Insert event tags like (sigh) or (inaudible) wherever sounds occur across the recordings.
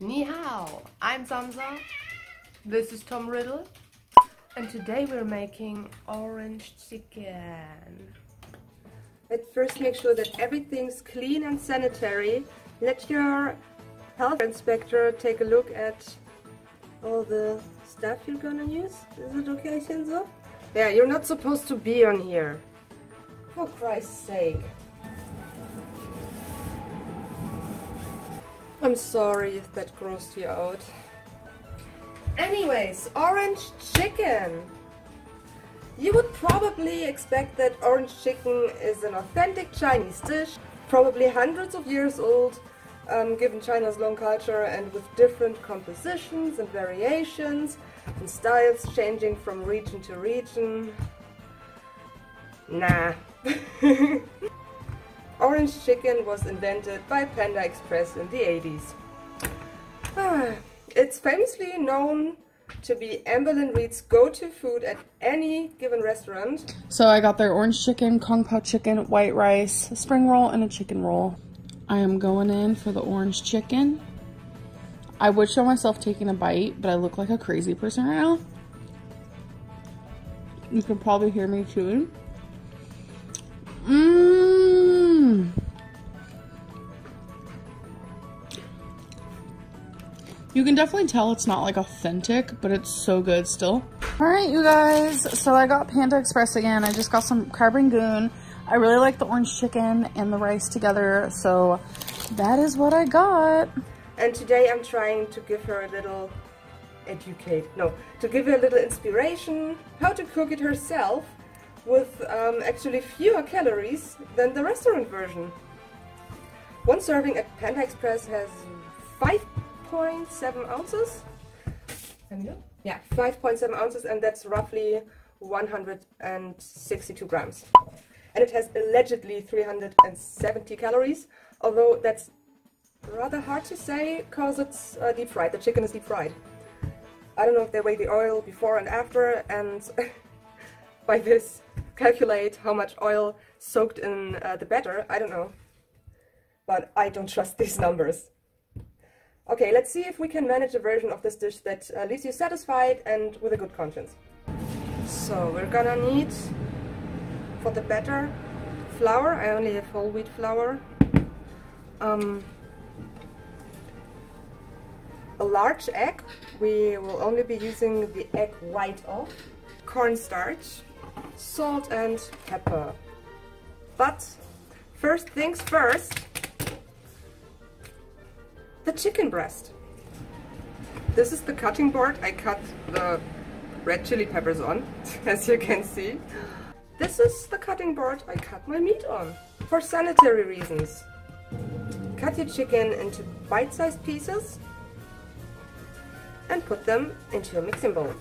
Ni hao, I'm Samsa, this is Tom Riddle, and today we're making orange chicken. At first make sure that everything's clean and sanitary. Let your health inspector take a look at all the stuff you're gonna use. Is it okay, Shinzo? Yeah, you're not supposed to be on here. For Christ's sake. I'm sorry if that grossed you out. Anyways, orange chicken. You would probably expect that orange chicken is an authentic Chinese dish, probably hundreds of years old, um, given China's long culture and with different compositions and variations and styles changing from region to region. Nah. (laughs) Orange chicken was invented by Panda Express in the 80s. Ah, it's famously known to be Amberlynn Reid's go-to food at any given restaurant. So I got their orange chicken, Kung Pao chicken, white rice, spring roll, and a chicken roll. I am going in for the orange chicken. I would show myself taking a bite, but I look like a crazy person right now. You can probably hear me chewing. You can definitely tell it's not like authentic, but it's so good still. All right, you guys. So I got Panda Express again. I just got some crab rangoon. I really like the orange chicken and the rice together. So that is what I got. And today I'm trying to give her a little educate, no, to give her a little inspiration how to cook it herself with um, actually fewer calories than the restaurant version. One serving at Panda Express has 5.7 ounces. Yeah, 5.7 ounces and that's roughly 162 grams. And it has allegedly 370 calories, although that's rather hard to say because it's uh, deep fried. The chicken is deep fried. I don't know if they weigh the oil before and after and (laughs) by this calculate how much oil soaked in uh, the batter. I don't know. But I don't trust these numbers. Okay, let's see if we can manage a version of this dish that uh, leaves you satisfied and with a good conscience. So we're gonna need for the batter flour. I only have whole wheat flour. Um, a large egg. We will only be using the egg white of. Cornstarch salt and pepper. But first things first, the chicken breast. This is the cutting board I cut the red chili peppers on, (laughs) as you can see. This is the cutting board I cut my meat on, for sanitary reasons. Cut your chicken into bite-sized pieces and put them into a mixing bowl.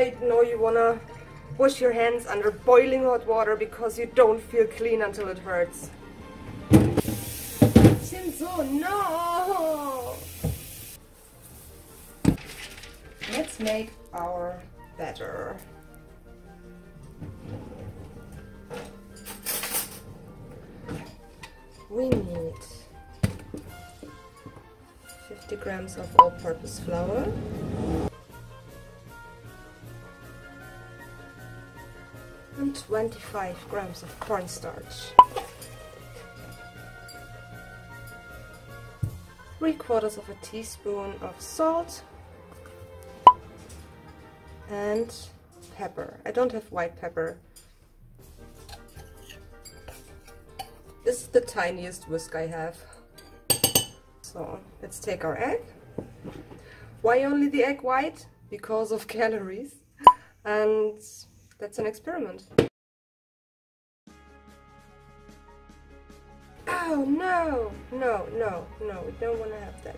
Alright, now you wanna wash your hands under boiling hot water because you don't feel clean until it hurts. Shinzo, no! Let's make our batter. We need 50 grams of all-purpose flour. 25 grams of cornstarch. 3 quarters of a teaspoon of salt and pepper. I don't have white pepper. This is the tiniest whisk I have. So let's take our egg. Why only the egg white? Because of (laughs) calories. And that's an experiment. No, no, no, no, we don't want to have that.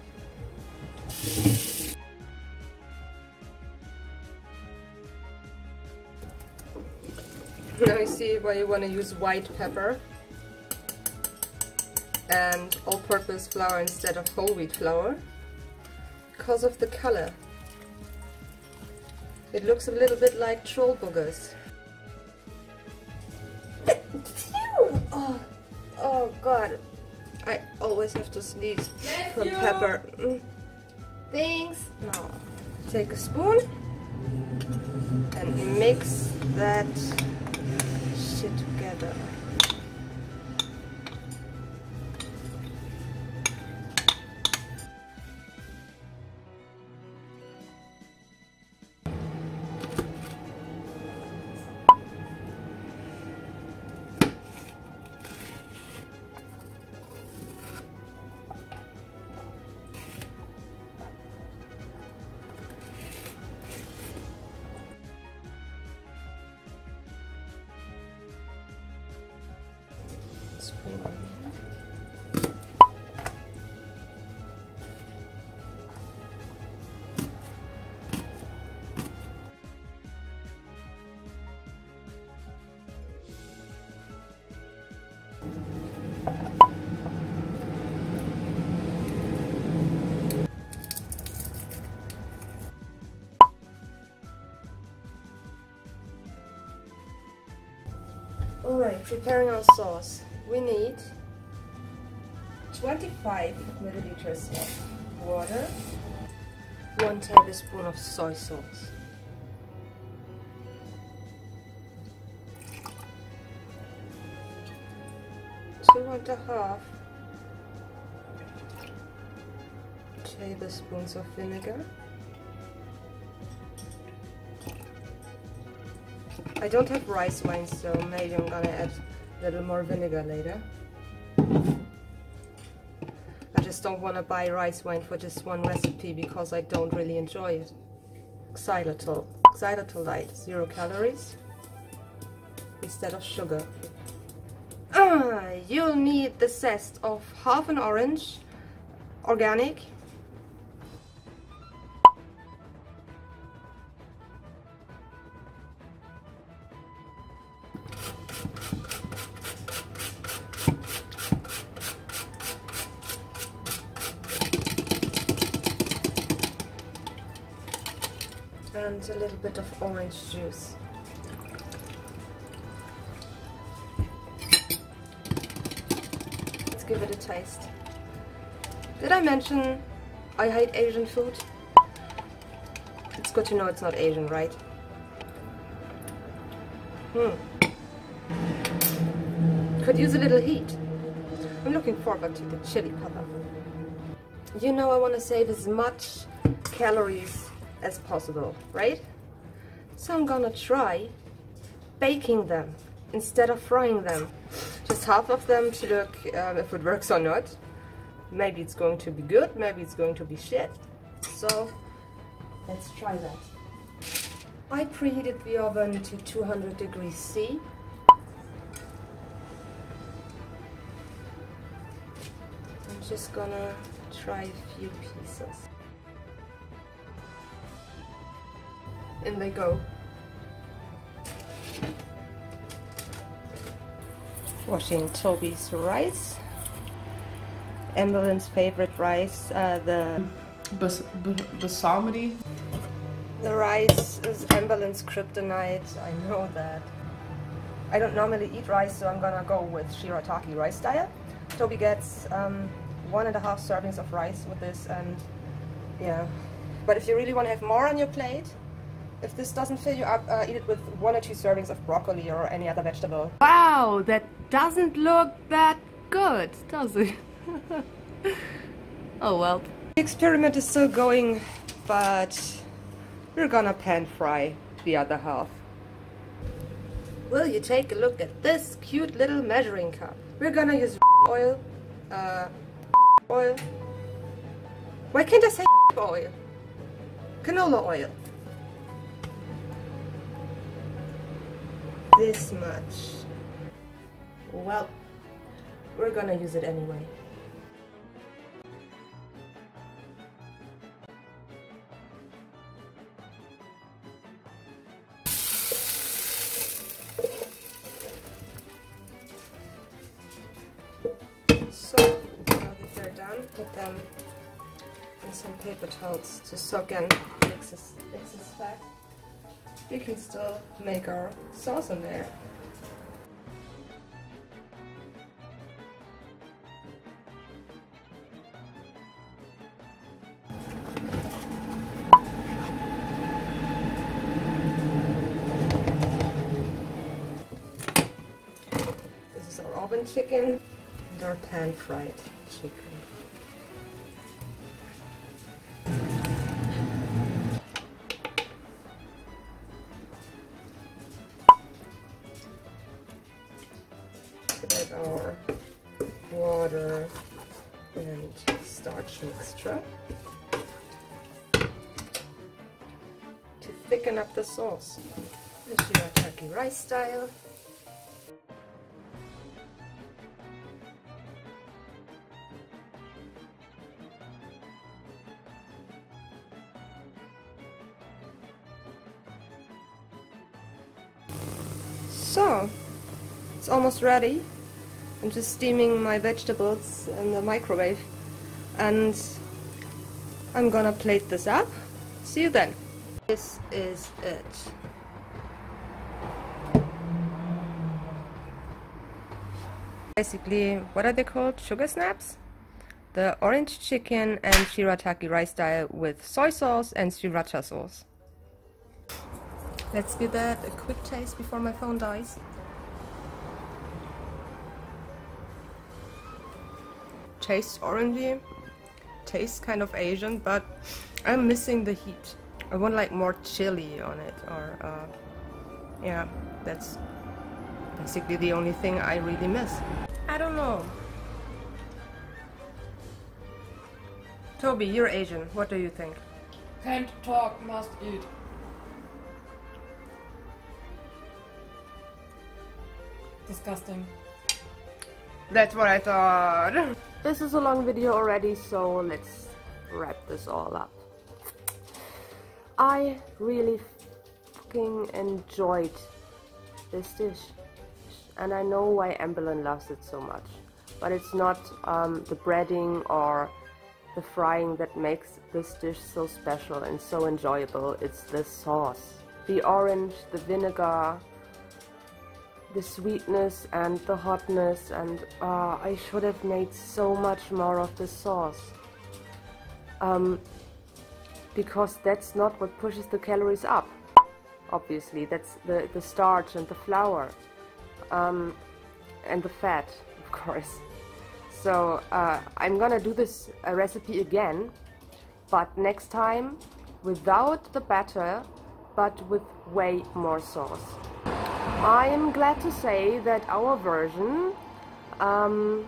Now you see why you want to use white pepper and all-purpose flour instead of whole wheat flour because of the color. It looks a little bit like troll boogers. Always have to sneeze from pepper. Mm. Thanks. Now, take a spoon and mix that shit together. Alright, preparing our sauce. We need 25 milliliters of water, 1 tablespoon of soy sauce. Two and a half tablespoons of vinegar. I don't have rice wine, so maybe I'm gonna add a little more vinegar later. I just don't want to buy rice wine for just one recipe because I don't really enjoy it. Xylitol. Xylitol light, zero calories instead of sugar. You'll need the zest of half an orange, organic, and a little bit of orange juice. Give it a taste. Did I mention I hate Asian food? It's good to know it's not Asian, right? Hmm. Could use a little heat. I'm looking forward to the chili pepper. You know I want to save as much calories as possible, right? So I'm gonna try baking them instead of frying them. Just half of them to look um, if it works or not. Maybe it's going to be good, maybe it's going to be shit. So let's try that. I preheated the oven to 200 degrees C. I'm just gonna try a few pieces. in they go. Washing Toby's rice. Amberlynn's favorite rice, uh, the Bas. The rice is Amberlynn's kryptonite, I know that. I don't normally eat rice, so I'm gonna go with shirataki rice diet. Toby gets um, one and a half servings of rice with this, and yeah. But if you really want to have more on your plate, if this doesn't fill you up, uh, eat it with one or two servings of broccoli or any other vegetable. Wow, that doesn't look that good, does it? (laughs) oh well. The experiment is still going, but we're gonna pan fry the other half. Will you take a look at this cute little measuring cup? We're gonna use oil, uh, oil. Why can't I say oil? Canola oil. this much. Well, we're gonna use it anyway. So, now that they're done, put them in some paper towels to soak in excess, excess fat. We can still make our sauce in there. This is our oven chicken and our pan fried chicken. And starch mixture to thicken up the sauce. The shirataki rice style. So, it's almost ready. I'm just steaming my vegetables in the microwave and I'm gonna plate this up. See you then. This is it. Basically, what are they called? Sugar snaps? The orange chicken and shirataki rice dye with soy sauce and sriracha sauce. Let's give that a quick taste before my phone dies. Tastes orangey, tastes kind of Asian, but I'm missing the heat. I want like more chili on it, or uh, yeah, that's basically the only thing I really miss. I don't know. Toby, you're Asian. What do you think? Can't talk, must eat. Disgusting. That's what I thought. (laughs) This is a long video already, so let's wrap this all up. I really fucking enjoyed this dish. And I know why Amberlynn loves it so much. But it's not um, the breading or the frying that makes this dish so special and so enjoyable. It's the sauce. The orange, the vinegar, the sweetness and the hotness and uh, I should have made so much more of the sauce. Um, because that's not what pushes the calories up obviously. That's the, the starch and the flour um, and the fat of course. So uh, I'm gonna do this uh, recipe again but next time without the batter but with way more sauce I am glad to say that our version, um,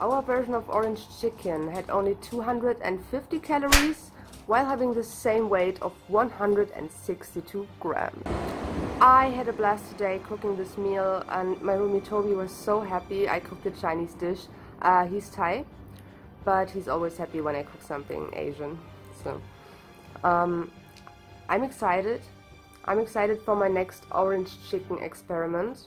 our version of orange chicken had only 250 calories while having the same weight of 162 grams. I had a blast today cooking this meal and my roomie Toby was so happy I cooked a Chinese dish. Uh, he's Thai, but he's always happy when I cook something Asian. So, um, I'm excited. I'm excited for my next orange chicken experiment.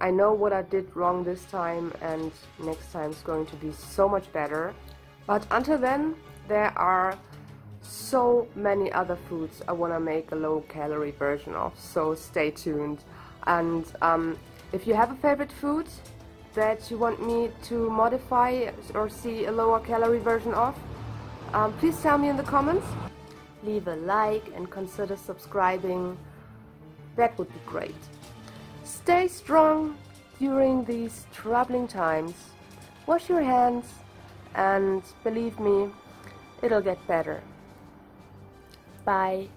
I know what I did wrong this time and next time is going to be so much better. But until then, there are so many other foods I want to make a low calorie version of, so stay tuned. And um, if you have a favorite food that you want me to modify or see a lower calorie version of, um, please tell me in the comments leave a like and consider subscribing. That would be great. Stay strong during these troubling times. Wash your hands and believe me, it'll get better. Bye.